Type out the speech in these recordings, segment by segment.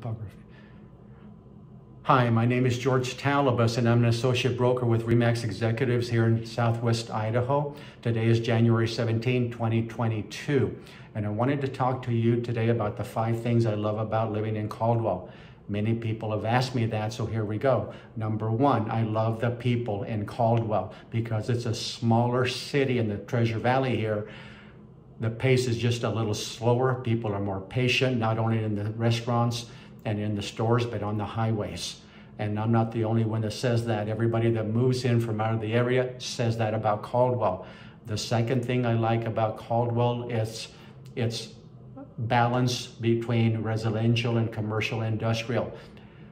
topography. Hi, my name is George Tallabas and I'm an associate broker with REMAX Executives here in Southwest Idaho. Today is January 17, 2022. And I wanted to talk to you today about the five things I love about living in Caldwell. Many people have asked me that, so here we go. Number one, I love the people in Caldwell because it's a smaller city in the Treasure Valley here. The pace is just a little slower. People are more patient, not only in the restaurants, and in the stores, but on the highways. And I'm not the only one that says that. Everybody that moves in from out of the area says that about Caldwell. The second thing I like about Caldwell is its balance between residential and commercial industrial.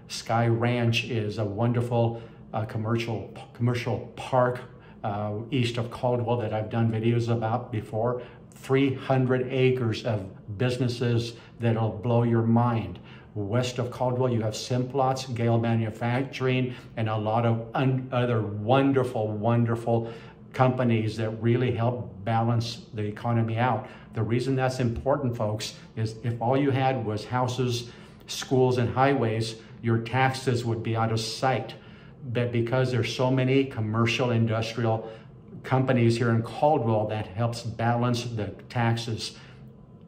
Sky Ranch is a wonderful uh, commercial commercial park uh, east of Caldwell that I've done videos about before. 300 acres of businesses that'll blow your mind. West of Caldwell, you have Simplots, Gale Manufacturing, and a lot of other wonderful, wonderful companies that really help balance the economy out. The reason that's important, folks, is if all you had was houses, schools, and highways, your taxes would be out of sight. But because there's so many commercial, industrial companies here in Caldwell that helps balance the taxes,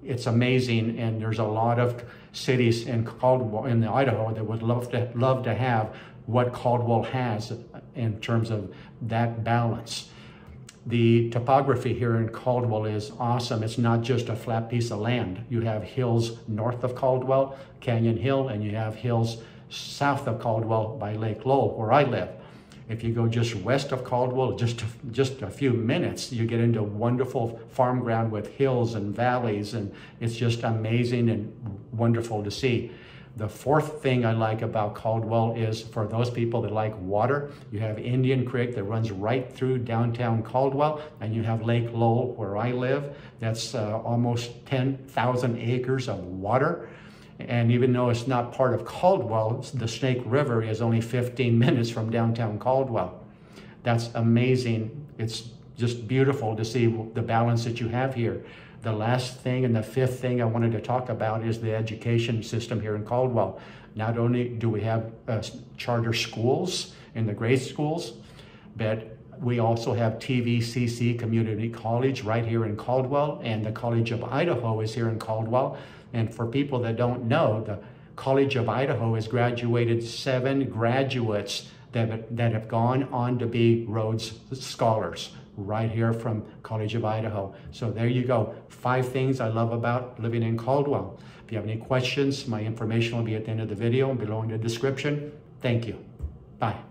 it's amazing. And there's a lot of cities in Caldwell, in the Idaho, that would love to love to have what Caldwell has in terms of that balance. The topography here in Caldwell is awesome. It's not just a flat piece of land. You have hills north of Caldwell, Canyon Hill, and you have hills south of Caldwell by Lake Lowell, where I live. If you go just west of Caldwell, just, just a few minutes, you get into wonderful farm ground with hills and valleys, and it's just amazing and wonderful to see. The fourth thing I like about Caldwell is for those people that like water, you have Indian Creek that runs right through downtown Caldwell, and you have Lake Lowell where I live. That's uh, almost 10,000 acres of water. And even though it's not part of Caldwell, the Snake River is only 15 minutes from downtown Caldwell. That's amazing. It's just beautiful to see the balance that you have here. The last thing and the fifth thing I wanted to talk about is the education system here in Caldwell. Not only do we have uh, charter schools in the grade schools, but we also have TVCC Community College right here in Caldwell, and the College of Idaho is here in Caldwell. And for people that don't know, the College of Idaho has graduated seven graduates that, that have gone on to be Rhodes Scholars right here from College of Idaho. So there you go. Five things I love about living in Caldwell. If you have any questions, my information will be at the end of the video and below in the description. Thank you. Bye.